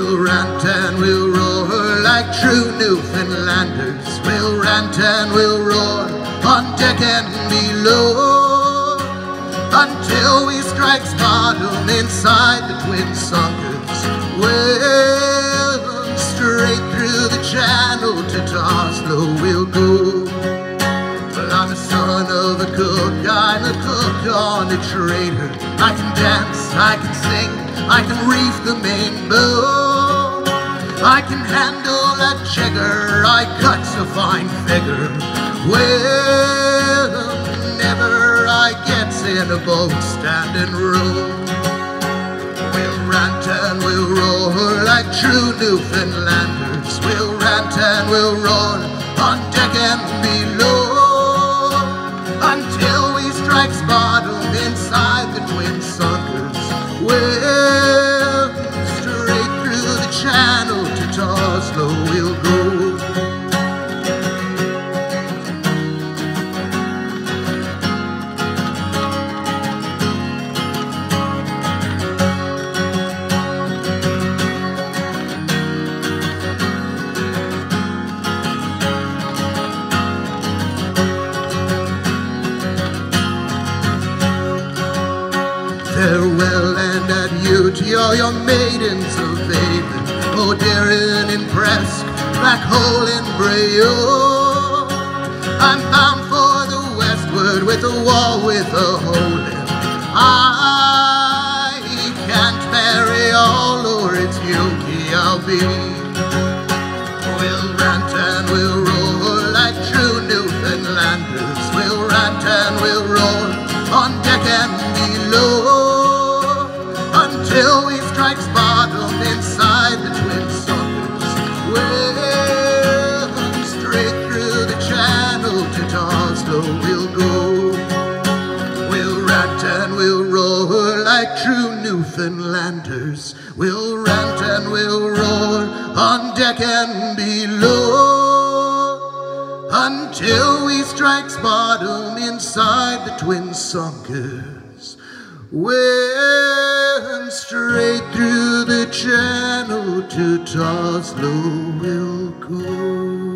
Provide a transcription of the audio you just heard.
We'll rant and we'll roar like true Newfoundlanders. We'll rant and we'll roar on deck and below until we strike bottom inside the twin sunkers. Well, straight through the channel to Toslow we'll go. Well, I'm a son of a cook, I'm a cook on a trader. I can dance, I can sing, I can reef the main boat. I can handle that jigger, I cut a fine figure. Well, never I gets in a boat standing row. We'll rant and we'll roar like true Newfoundlanders. Farewell and adieu to your maidens of Avon, oh Darren and Black Hole and Brayo. I'm bound for the westward with a wall with a hole in. I can't marry all or it's yoki I'll be. We'll rant and we'll roar like true Newfoundlanders. We'll rant and we'll roar on deck and below until we strike bottom inside the twin sunkers. Well, straight through the channel to Toslow we'll go. We'll rant and we'll roar like true Newfoundlanders. We'll rant and we'll roar on deck and below until we strike bottom inside the twin sunkers. Well, straight through the channel to Toslow we'll go.